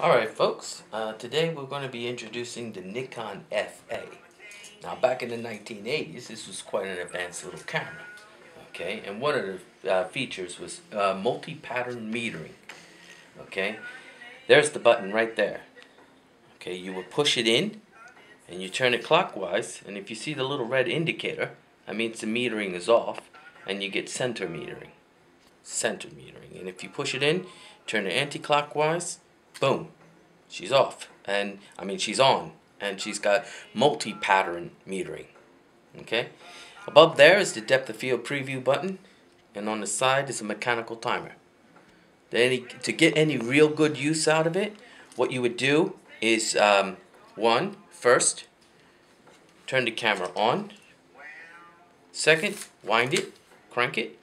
Alright folks, uh, today we're going to be introducing the Nikon FA. Now back in the 1980s this was quite an advanced little camera. Okay, and one of the uh, features was uh, multi-pattern metering. Okay, there's the button right there. Okay, you would push it in and you turn it clockwise and if you see the little red indicator that means the metering is off and you get center metering. Center metering. And if you push it in, turn it anti-clockwise boom, she's off. And I mean, she's on. And she's got multi-pattern metering. Okay? Above there is the depth of field preview button. And on the side is a mechanical timer. Any, to get any real good use out of it, what you would do is, um, one, first, turn the camera on. Second, wind it, crank it.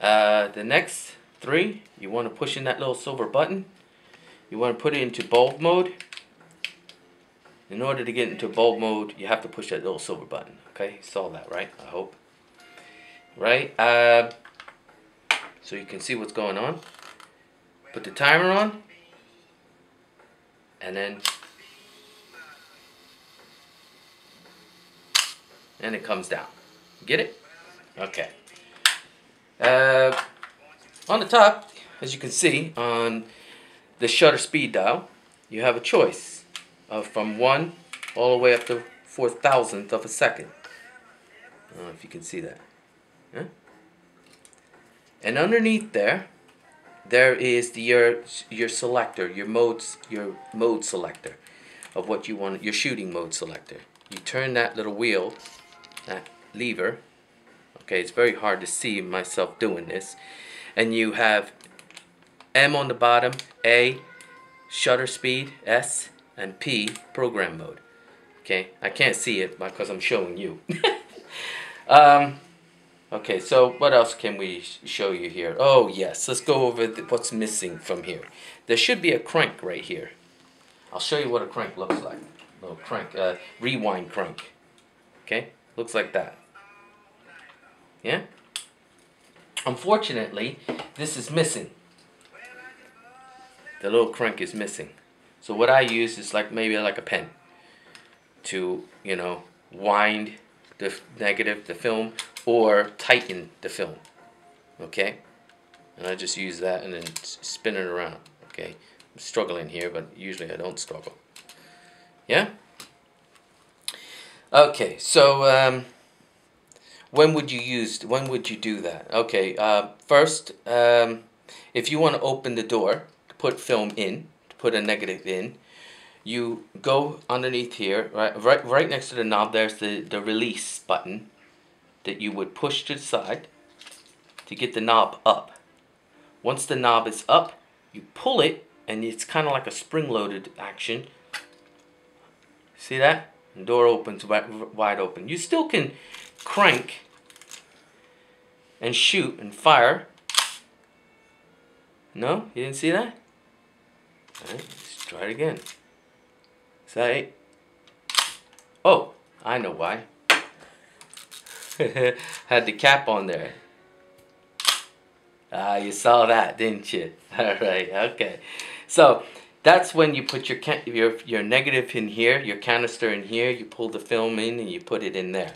Uh, the next three, you want to push in that little silver button you want to put it into bulb mode. In order to get into bulb mode, you have to push that little silver button. Okay, you saw that, right? I hope. Right? Uh, so you can see what's going on. Put the timer on. And then... And it comes down. Get it? Okay. Uh, on the top, as you can see, on the shutter speed dial, you have a choice of from 1 all the way up to 4 thousandth of a second. I don't know if you can see that. And underneath there, there is the, your your selector, your modes, your mode selector of what you want, your shooting mode selector. You turn that little wheel, that lever. Okay, it's very hard to see myself doing this, and you have M on the bottom, A, shutter speed, S, and P, program mode. Okay, I can't see it because I'm showing you. um, okay, so what else can we show you here? Oh yes, let's go over what's missing from here. There should be a crank right here. I'll show you what a crank looks like. A Little crank, uh, rewind crank. Okay, looks like that. Yeah? Unfortunately, this is missing the little crank is missing. So what I use is like maybe like a pen to, you know, wind the negative, the film, or tighten the film. Okay? And I just use that and then spin it around. Okay? I'm struggling here, but usually I don't struggle. Yeah? Okay, so um, when would you use, when would you do that? Okay, uh, first, um, if you want to open the door, put film in, put a negative in, you go underneath here, right, right, right next to the knob, there's the, the release button that you would push to the side to get the knob up. Once the knob is up, you pull it, and it's kind of like a spring-loaded action. See that? The door opens wide open. You still can crank and shoot and fire. No? You didn't see that? Alright, let's try it again. Say, oh, I know why. Had the cap on there. Ah, you saw that, didn't you? Alright, okay. So, that's when you put your, your, your negative in here, your canister in here, you pull the film in and you put it in there.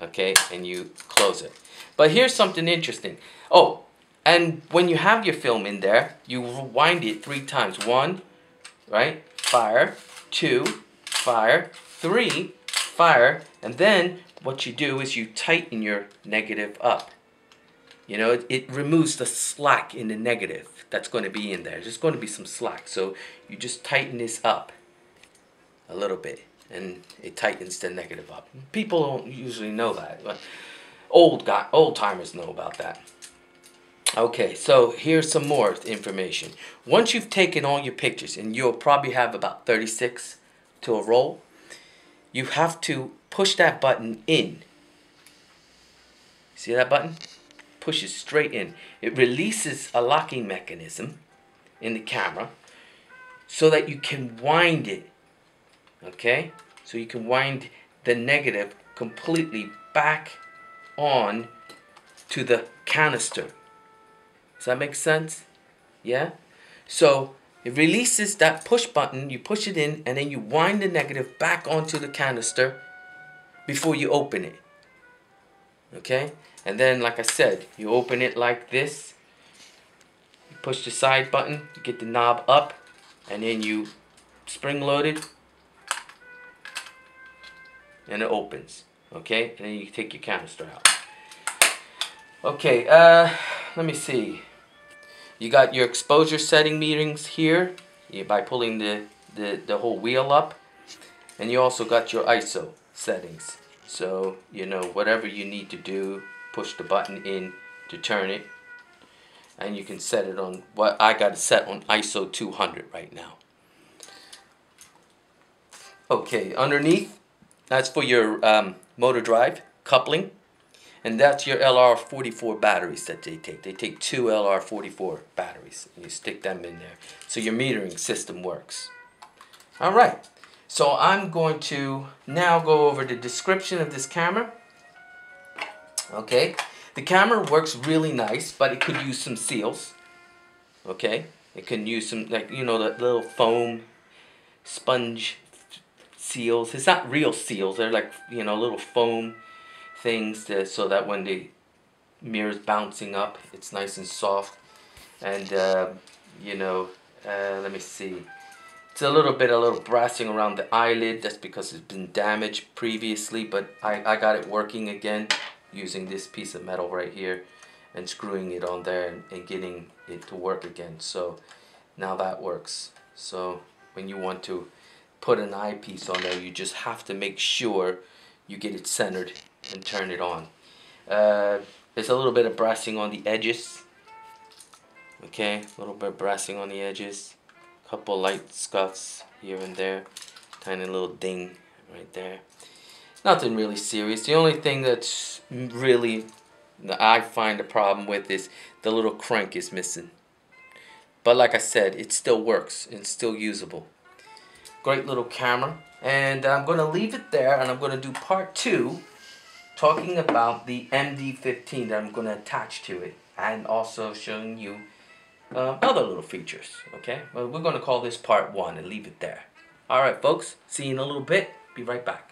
Okay, and you close it. But here's something interesting. Oh, and when you have your film in there, you wind it three times. One, right? Fire. Two, fire. Three, fire. And then what you do is you tighten your negative up. You know, it, it removes the slack in the negative that's going to be in there. There's going to be some slack. So you just tighten this up a little bit and it tightens the negative up. People don't usually know that, but old guy, old timers know about that. Okay, so here's some more information. Once you've taken all your pictures, and you'll probably have about 36 to a roll, you have to push that button in. See that button? Pushes straight in. It releases a locking mechanism in the camera so that you can wind it. Okay? So you can wind the negative completely back on to the canister. Does that make sense? Yeah? So it releases that push button, you push it in, and then you wind the negative back onto the canister before you open it. Okay? And then, like I said, you open it like this. You push the side button, you get the knob up, and then you spring load it, and it opens. Okay? And then you take your canister out. Okay, uh, let me see. You got your exposure setting meters here by pulling the, the, the whole wheel up. And you also got your ISO settings. So, you know, whatever you need to do, push the button in to turn it. And you can set it on, what I got it set on ISO 200 right now. Okay, underneath, that's for your um, motor drive coupling. And that's your LR44 batteries that they take. They take two LR44 batteries and you stick them in there. So your metering system works. All right. So I'm going to now go over the description of this camera. Okay. The camera works really nice, but it could use some seals. Okay. It can use some, like, you know, the little foam sponge seals. It's not real seals. They're like, you know, little foam things to, so that when the mirror's bouncing up, it's nice and soft. And, uh, you know, uh, let me see. It's a little bit, a little brassing around the eyelid. That's because it's been damaged previously, but I, I got it working again using this piece of metal right here and screwing it on there and, and getting it to work again. So now that works. So when you want to put an eyepiece on there, you just have to make sure you get it centered and turn it on. Uh, there's a little bit of brassing on the edges. Okay, a little bit of brassing on the edges. A couple light scuffs here and there. Tiny little ding right there. Nothing really serious. The only thing that's really I find a problem with is the little crank is missing. But like I said, it still works. It's still usable. Great little camera. And I'm going to leave it there and I'm going to do part two talking about the MD15 that I'm going to attach to it and also showing you uh, other little features. Okay, well, we're going to call this part one and leave it there. All right, folks, see you in a little bit. Be right back.